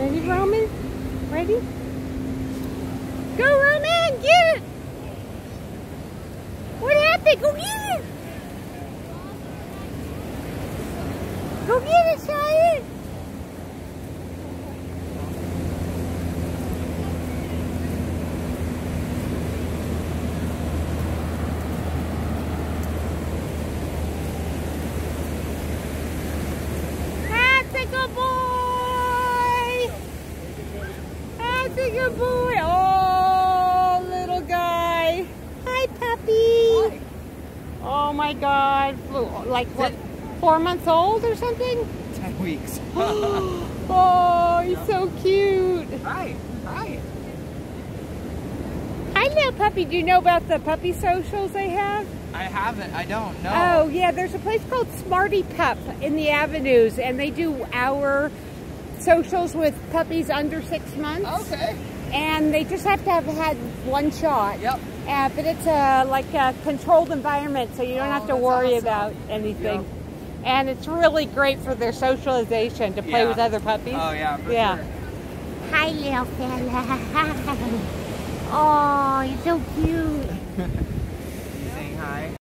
Ready, Roman? Ready? Go, Roman! Get it! What happened? Go get it! Go get it, Cheyenne! That's a good boy! That's a good boy! Oh, little guy! Hi, puppy! Oh my god. Like what? Four months old or something? Ten weeks. oh, he's so cute. Hi. Hi. Hi, little puppy. Do you know about the puppy socials they have? I haven't. I don't know. Oh, yeah. There's a place called Smarty Pup in the Avenues, and they do our socials with puppies under six months. Okay. And they just have to have had one shot. Yep. Uh, but it's a like a controlled environment, so you don't Oh, have to worry awesome. about anything. Yep. And it's really great for their socialization to play Yeah. with other puppies. Oh yeah. For Yeah. Sure. Hi, little fella. oh, you're so cute.